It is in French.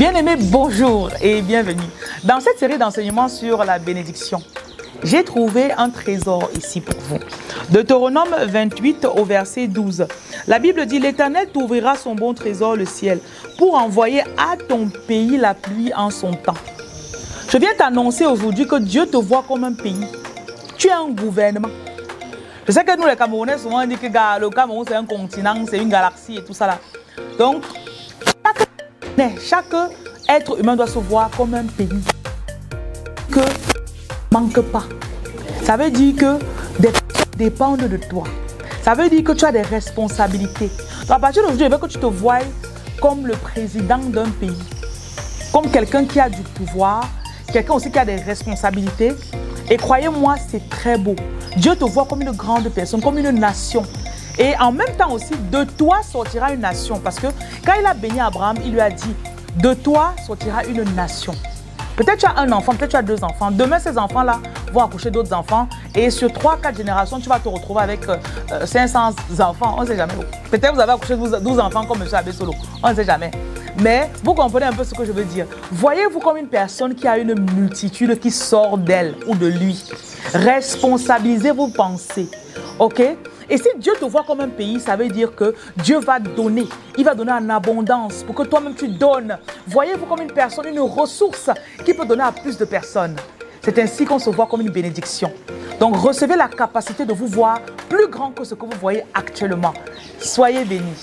Bien-aimés, bonjour et bienvenue. Dans cette série d'enseignements sur la bénédiction, j'ai trouvé un trésor ici pour vous. Deutéronome 28 au verset 12. La Bible dit, l'Éternel t'ouvrira son bon trésor, le ciel, pour envoyer à ton pays la pluie en son temps. Je viens t'annoncer aujourd'hui que Dieu te voit comme un pays. Tu es un gouvernement. Je sais que nous les Camerounais, souvent on dit que le Cameroun c'est un continent, c'est une galaxie et tout ça là. Donc, chaque être humain doit se voir comme un pays que manque pas. Ça veut dire que des dépendent de toi. Ça veut dire que tu as des responsabilités. À partir d'aujourd'hui, je veux que tu te vois comme le président d'un pays, comme quelqu'un qui a du pouvoir, quelqu'un aussi qui a des responsabilités. Et croyez-moi, c'est très beau. Dieu te voit comme une grande personne, comme une nation. Et en même temps aussi, de toi sortira une nation. Parce que quand il a béni Abraham, il lui a dit, de toi sortira une nation. Peut-être tu as un enfant, peut-être tu as deux enfants. Demain, ces enfants-là vont accoucher d'autres enfants. Et sur trois, quatre générations, tu vas te retrouver avec 500 euh, enfants. On ne sait jamais. Peut-être vous avez accouché 12, enfants comme M. Abbé Solo. On ne sait jamais. Mais vous comprenez un peu ce que je veux dire. Voyez-vous comme une personne qui a une multitude qui sort d'elle ou de lui? Responsabilisez vos pensées. OK? Et si Dieu te voit comme un pays, ça veut dire que Dieu va donner. Il va donner en abondance pour que toi-même tu donnes. Voyez-vous comme une personne, une ressource qui peut donner à plus de personnes. C'est ainsi qu'on se voit comme une bénédiction. Donc recevez la capacité de vous voir plus grand que ce que vous voyez actuellement. Soyez bénis.